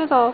That's all.